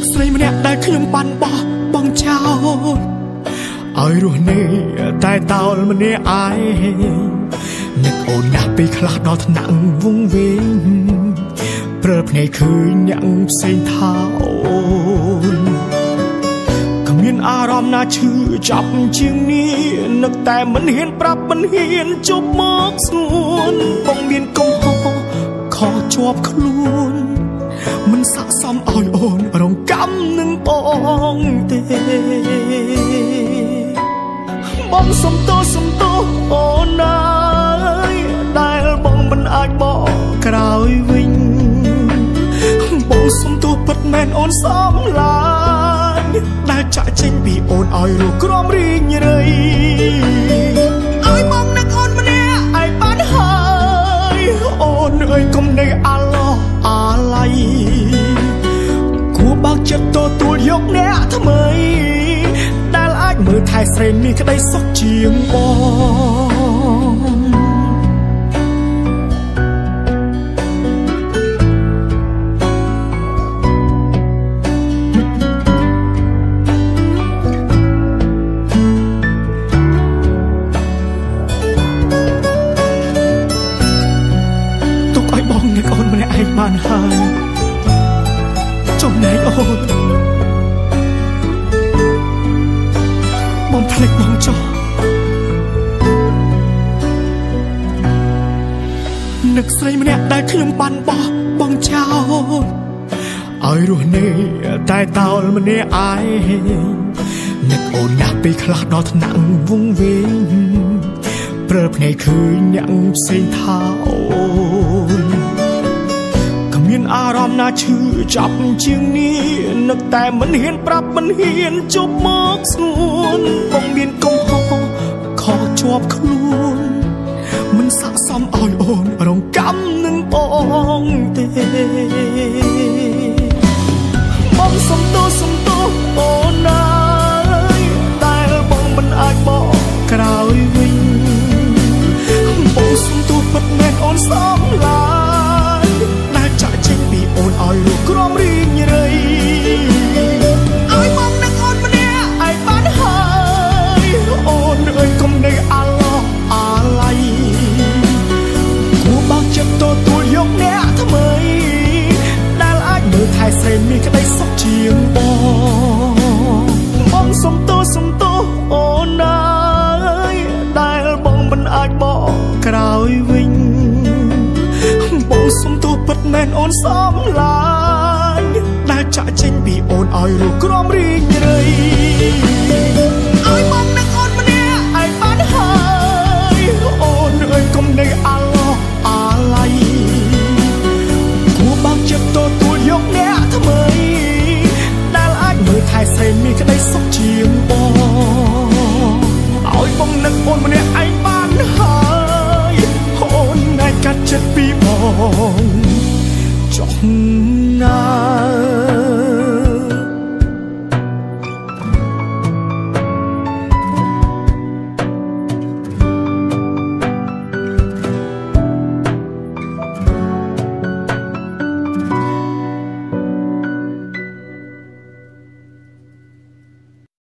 នឹកស្រីម្នាក់ដែលខ្ញុំបានបោះបងចោលឲ្យរស់នេះតែតោលម្នាក់ឯងនឹកអូនណាស់ពេលខ្លះដល់ថ្នាក់វងវែងព្រើភ្នែកឃើញអ្នកផ្សេងថាអូនគ្មានអារម្មណ៍ណាឈឺចាប់ជាងនេះនឹកតែមិនហ៊ានប្រាប់មិនហ៊ានជប់មកស្ងួនបងមានកំហុសខុសជាប់ខ្លួន មិនស័កសមឲ្យអូនរងកម្មនឹងបងទេបងសុំទោសសុំទោសអូនណាយដែលបងមិនអាចបកក្រោយវិញបងសុំទោសពិតមែនអូនសំឡាញ់ដែលចាក់ចេញពីអូនឲ្យរស់ក្រំរីងរៃ ចិត្តទទួលយកអ្នកថ្មី ដែលអាចមើលថែស្រីមានក្តីសុខជាងបងទុកឲ្យបងនឹកអូនម្នាក់ឯងបានហើយ ចំណែកអូនបងភ្លេចបងចោះនឹកស្រីម្នាក់ដែលខ្ញុំបានបោះបងចោលឲ្យរស់នេះតែតោលម្នាក់ឯងនឹកអូនណាស់ពេលខ្លះដល់ថ្នាក់វងវែងព្រើភ្នែកឃើញអ្នកផ្សេងថាអូនគ្មាន អារម្មណ៍ណាឈឺចាប់ជាងនេះនឹកតែមិនហ៊ានប្រាប់មិនហ៊ានជប់មកស្ងួនបងមានកំហុសខុសជាប់ខ្លួនមិនស័កសម នអូនសំឡាញដែលចាក់ចេញពីអូនឲ្យរស់ក្រំរីងរៃឲ្យមកនឹងអូនម្នាក់ឯងបានហើយអូនអើយកុំនៅអាឡោះអាឡៃគួបាក់ចិត្តទទួលយកអ្នកថ្មីដែលអាចមើលថែស្រីមានក្តីសុខជាងបងឲ្យបងនឹងអូនម្នាក់ឯងបានហើយអូនឯងកាត់ចិត្តពីបង